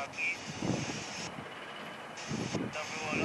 Tak, git. To było